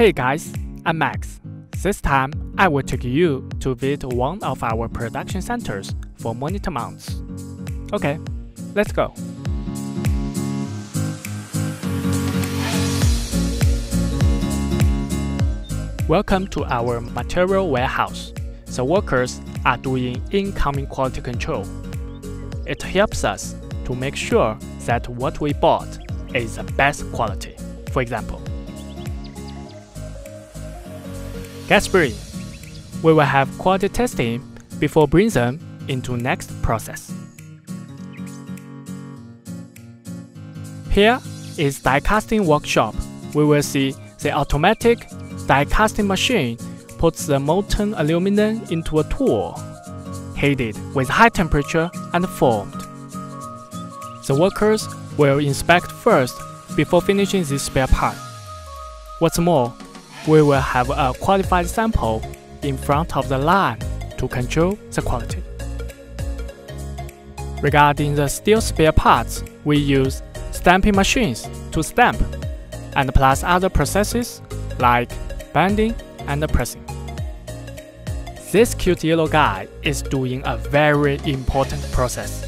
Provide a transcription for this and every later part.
Hey guys, I'm Max. This time, I will take you to visit one of our production centers for monitor mounts. Okay, let's go. Welcome to our material warehouse. The workers are doing incoming quality control. It helps us to make sure that what we bought is the best quality. For example, spraying. We will have quality testing before bring them into next process. Here is die casting workshop. We will see the automatic die casting machine puts the molten aluminum into a tool, heated with high temperature and formed. The workers will inspect first before finishing this spare part. What's more, we will have a qualified sample in front of the line to control the quality. Regarding the steel spare parts, we use stamping machines to stamp, and plus other processes like bending and pressing. This cute yellow guy is doing a very important process.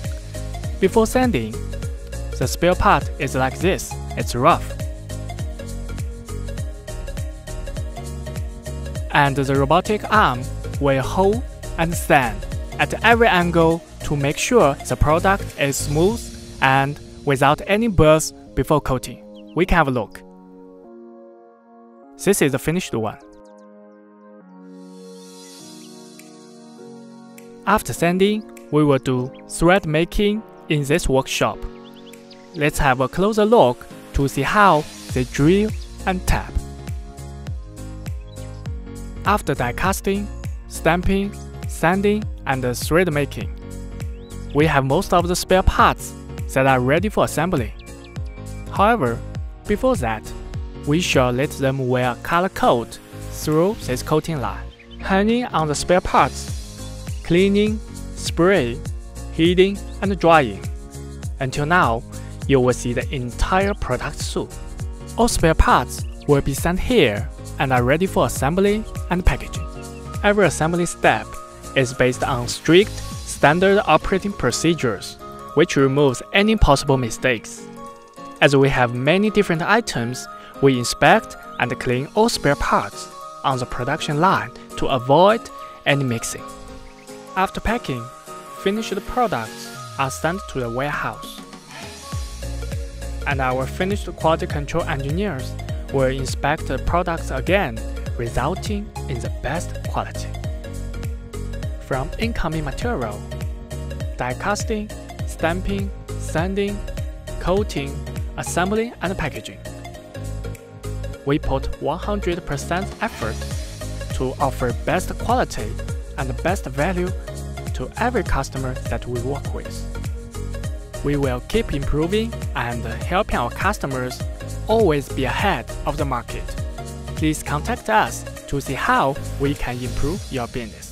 Before sanding, the spare part is like this, it's rough. And the robotic arm will hold and sand at every angle to make sure the product is smooth and without any burrs before coating. We can have a look. This is the finished one. After sanding, we will do thread making in this workshop. Let's have a closer look to see how they drill and tap. After die casting, stamping, sanding, and thread making, we have most of the spare parts that are ready for assembly. However, before that, we shall let them wear color coat through this coating line. Hanging on the spare parts cleaning, spray, heating, and drying. Until now, you will see the entire product suit. All spare parts will be sent here and are ready for assembly and packaging. Every assembly step is based on strict standard operating procedures, which removes any possible mistakes. As we have many different items, we inspect and clean all spare parts on the production line to avoid any mixing. After packing, finished products are sent to the warehouse. And our finished quality control engineers will inspect the products again, resulting in the best quality. From incoming material, die casting, stamping, sanding, coating, assembly, and packaging. We put 100% effort to offer best quality and best value to every customer that we work with. We will keep improving and helping our customers always be ahead of the market. Please contact us to see how we can improve your business.